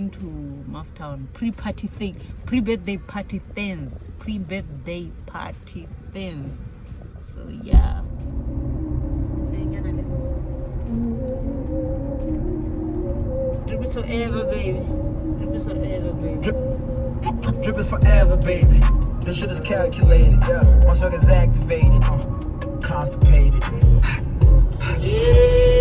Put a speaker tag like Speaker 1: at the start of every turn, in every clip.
Speaker 1: vlogging to Mufftown pre-party thing, pre-birthday party things, pre-birthday party thing. So yeah. Drip is forever, baby. Drip is forever, baby.
Speaker 2: Drip, drip is forever, baby. This shit is calculated. Yeah, my swag is activated. Uh, constipated.
Speaker 1: Yeah,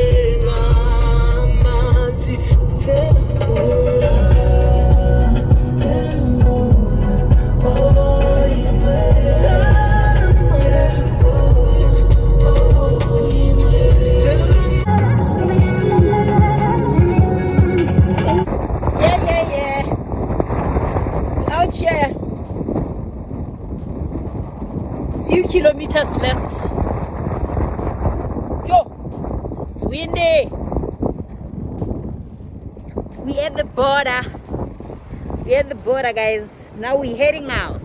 Speaker 1: We at the border, guys. Now we're heading out.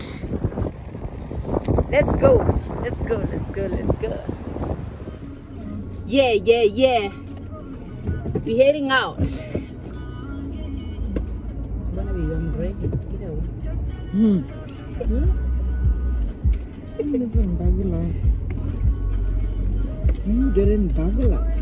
Speaker 1: Let's go. Let's go. Let's go. Let's go. Yeah, yeah, yeah. we're heading out. Bana be.
Speaker 3: Hmm. Hmm, dari bagus lah.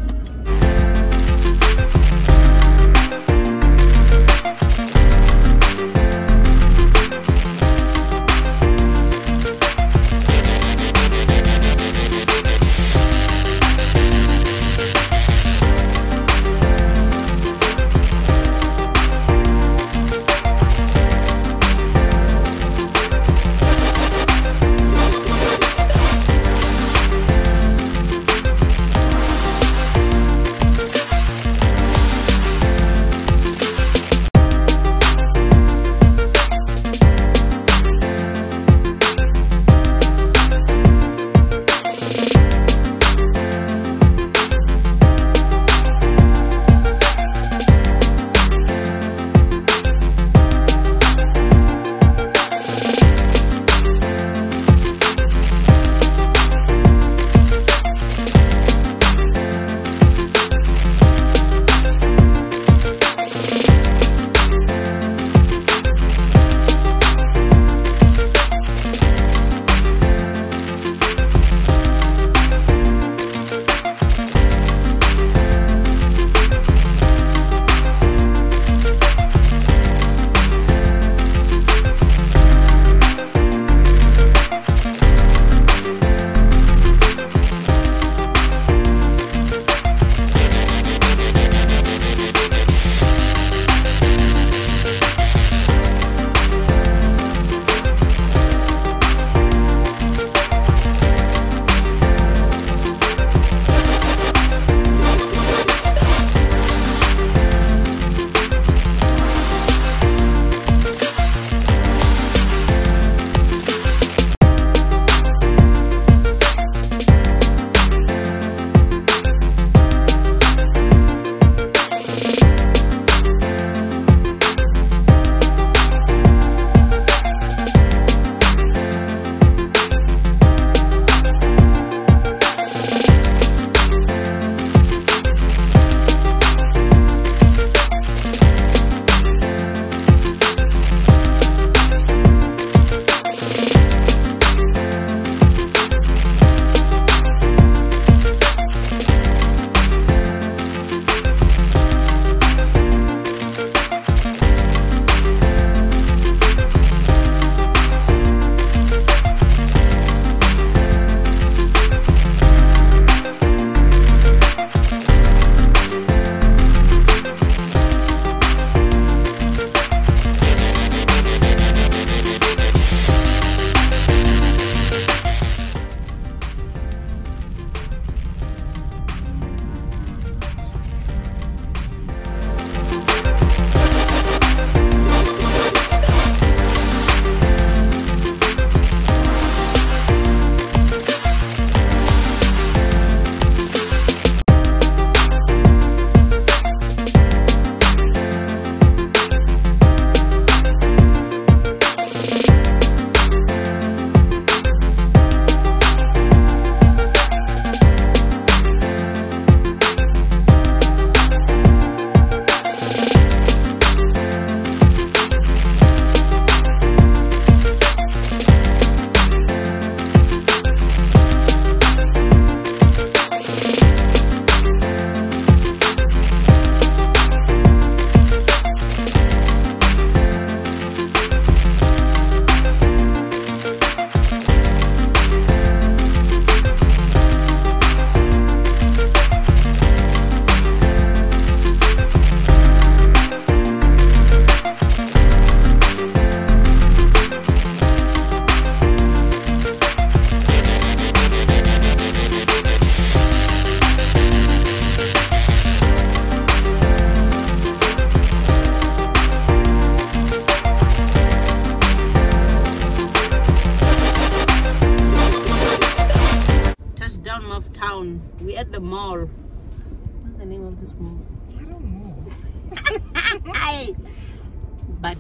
Speaker 1: But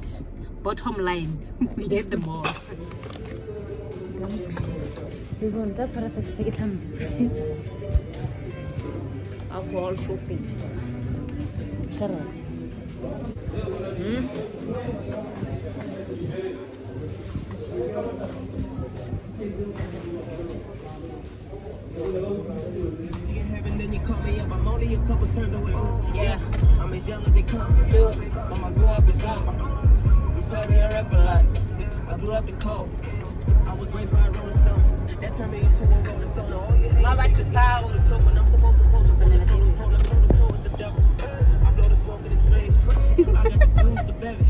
Speaker 1: bottom line, we at the mall. We're going, that's what I said to pick it up. Alcohol shopping. Correct. Hmm?
Speaker 2: in heaven, then you call me up. I'm only a couple turns away.
Speaker 1: Yeah.
Speaker 2: I'm as young as they come. But my up is up. Sorry, I rap a lot. I grew up the cold. I was raised by a Rolling Stone. That turned me into a Rolling Stone. Oh,
Speaker 1: about your powers?
Speaker 2: So when I'm supposed to pose up in the photo, pose up, pose up, with the devil. I blow the smoke in his face. I got the blues, the belly.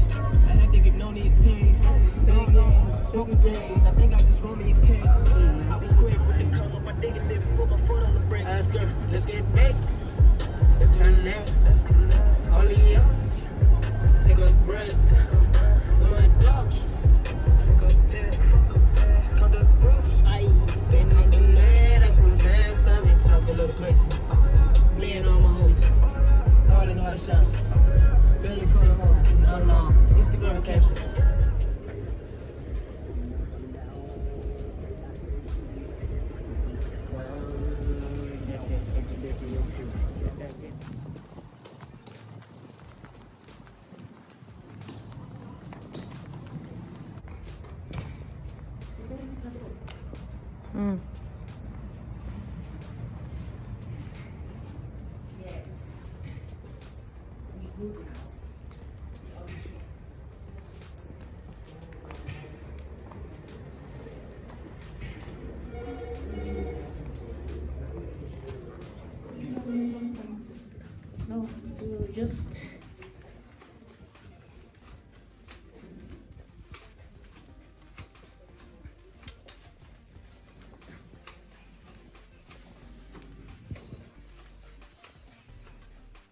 Speaker 2: I had to get known to your teens. Big names, smoking days. I think I just rolled me a case. I was quick with the come up. I dig a put my foot on the brakes.
Speaker 1: Let's get, let's get big.
Speaker 2: Let's connect, let's
Speaker 1: just.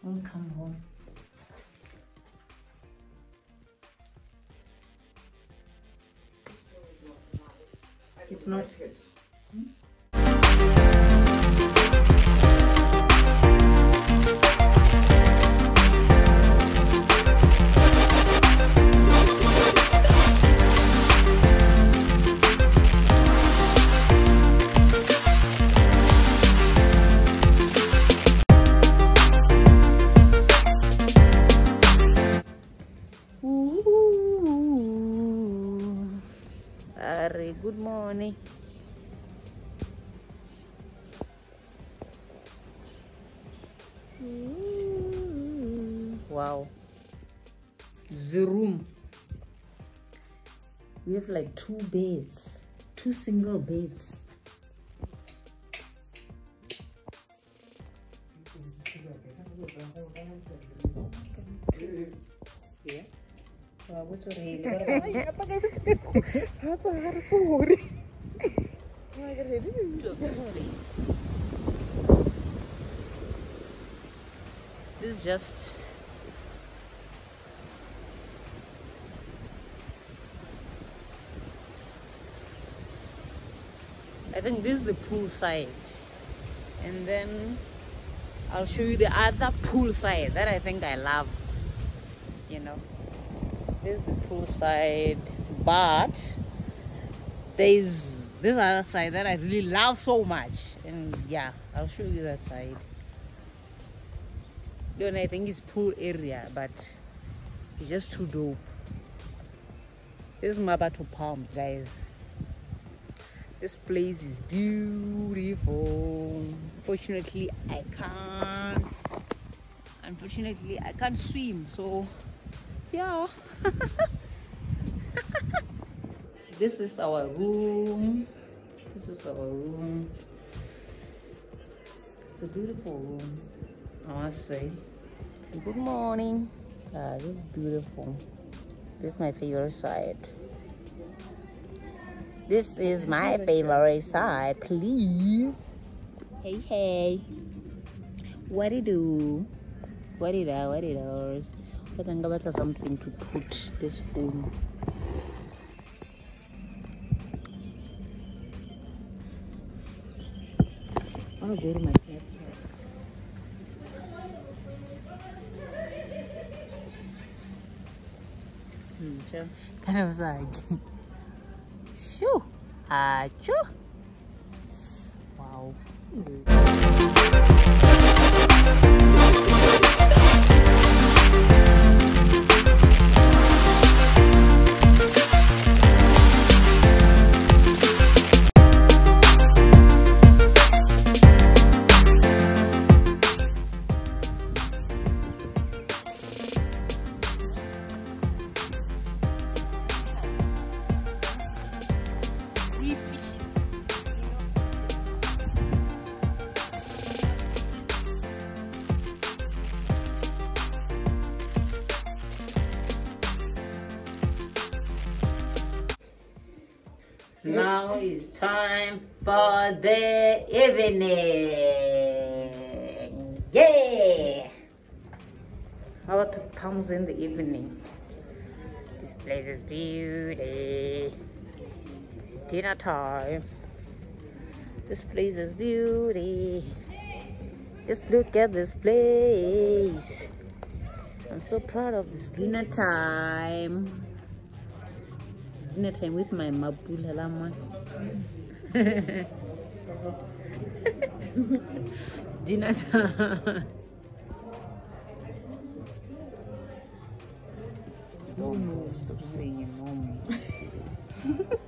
Speaker 1: Won't come home. It's not. Good morning. Wow. The room. We have like two beds, two single beds. Yeah. Place. This is just I think this is the pool side. And then I'll show you the other pool side that I think I love. You know. This is the pool side. But there's this other side that I really love so much. And yeah, I'll show you that side. Don't I think it's pool area, but it's just too dope. This is Mabato Palms, guys. This place is beautiful. Fortunately, I can't. Unfortunately, I can't swim, so yeah. This is our room. This is our room. It's a beautiful room, I must say. Good morning. Ah, this is beautiful. This is my favorite side. This is my favorite side, please. Hey, hey. What it do? What it do? What it do? But I'm to something to put this phone.
Speaker 3: I'll go to my Snapchat.
Speaker 1: Hmm, sure. That was like, shoo, achoo. Wow. Three Now it's time for the evening. Yeah! How about the comes in the evening? This place is beauty. It's dinner time. This place is beauty. Just look at this place. I'm so proud of this dinner time. Dinner time with my mabula lama. dinner time. Oh, stop saying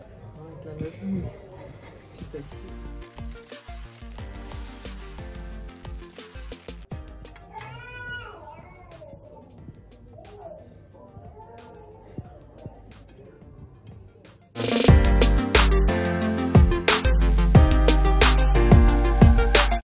Speaker 1: it,